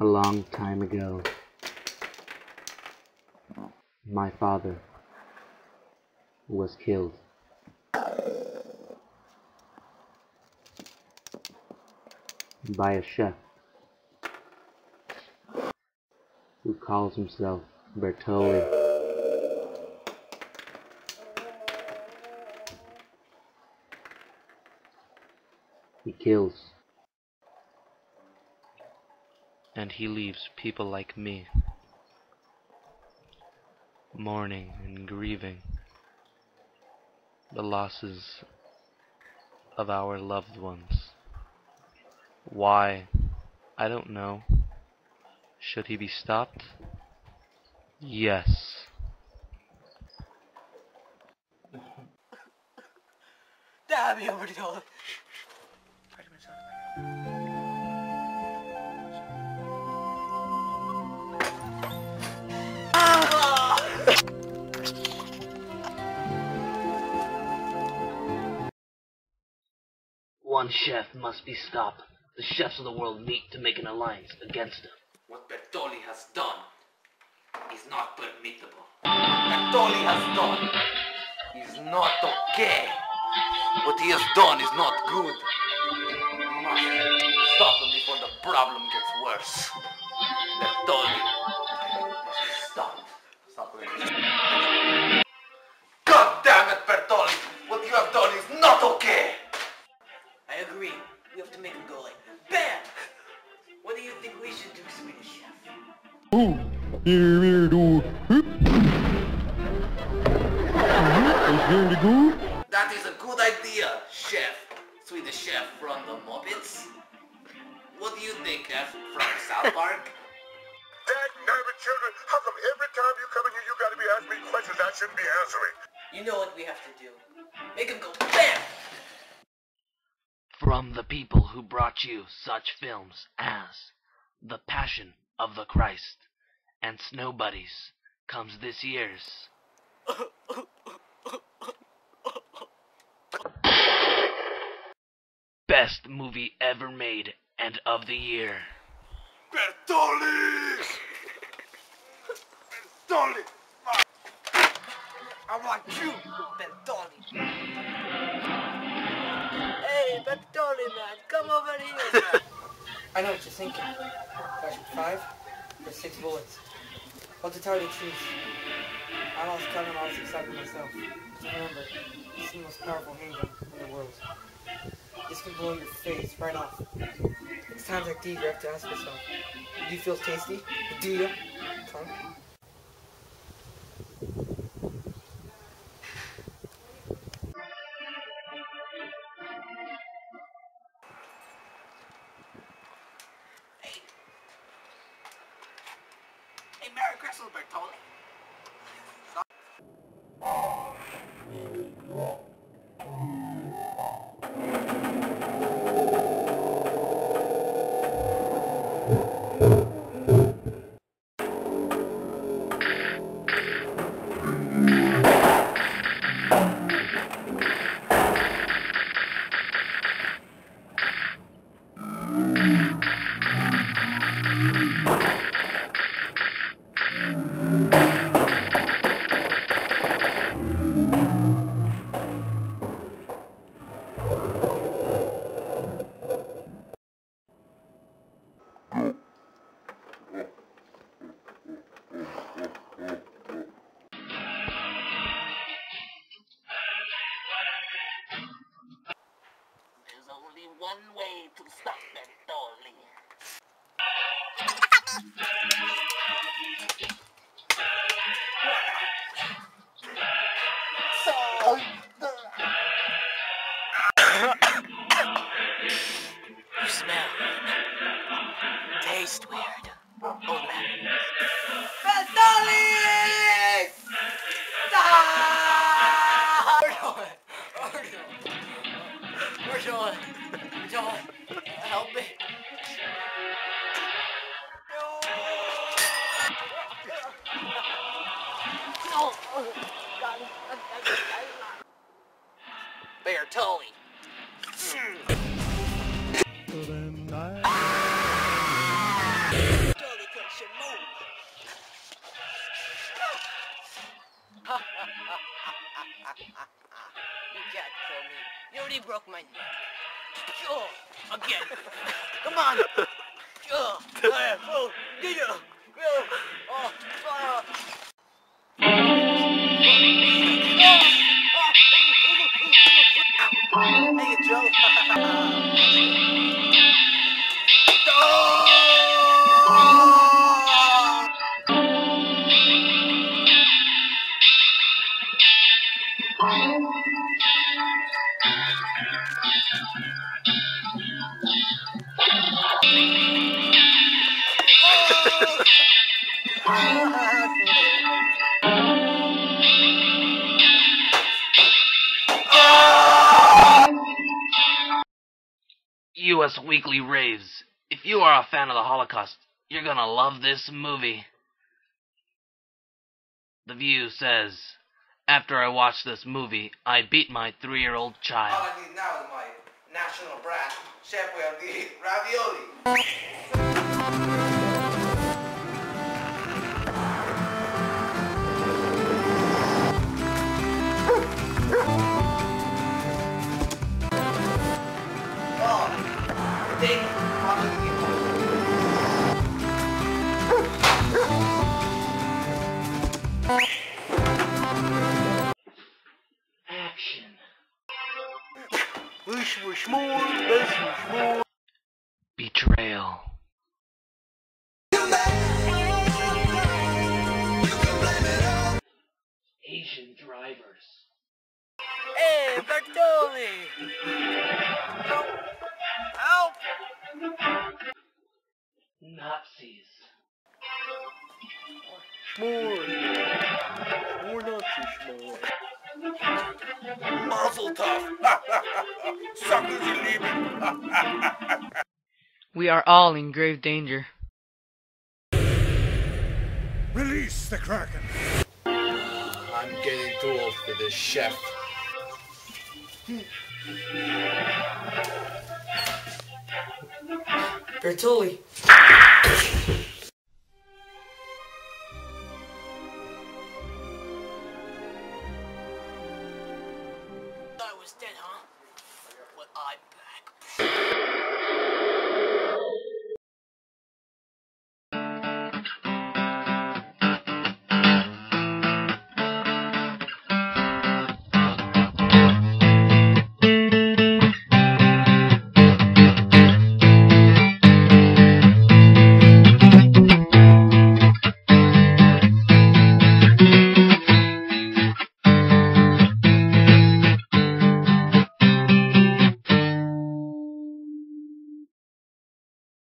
A long time ago, my father was killed. By a chef who calls himself Bertolli. He kills and he leaves people like me mourning and grieving the losses of our loved ones. Why? I don't know. Should he be stopped? Yes. Dami, chef must be stopped. The chefs of the world meet to make an alliance against him. What Bertolli has done is not permissible. What Bertolli has done is not okay. What he has done is not good. We must stop him before the problem gets worse. Bertolli must be stopped. Stop it. BAM! What do you think we should do, Swedish chef? Here we do. Hup. Is very good. That is a good idea, chef. Swedish chef from the Muppets. What do you think, F, from South Park? Dad nabbit children, how come every time you come in here you gotta be asking me questions I shouldn't be answering? You know what we have to do. Make him go BAM! From the people who brought you such films as The Passion of the Christ and Snow Buddies comes this year's Best Movie Ever Made and of the Year. Bertolli! Bertolli! I want you, Bertolli. Come over here. I know what you're thinking. Five or six bullets? What's the target choose? I lost count and I was excited myself. Remember, this is the most powerful handgun in the world. This can blow your face right off. It's times like these you have to ask yourself, do you feel tasty? Do you? Tongue? Hey, Merry Christmas, Bertolli. You You already broke my neck. Sure, again. Come on. Sure. Uh, oh, get it. Oh, oh, oh. Hey, Joe. U.S. Weekly raves. If you are a fan of the Holocaust, you're gonna love this movie. The View says, After I watched this movie, I beat my three year old child. All. I need now is my national brand, Chef ravioli. Action. Wish, wish more, wish, wish more. Betrayal. Asian drivers. Hey, Bertolli! Nazis. Mazel tov. Suckers in Leben. We are all in grave danger. Release the Kraken. I'm getting too old for this chef. Bertolli! Thank you.